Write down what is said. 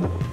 you.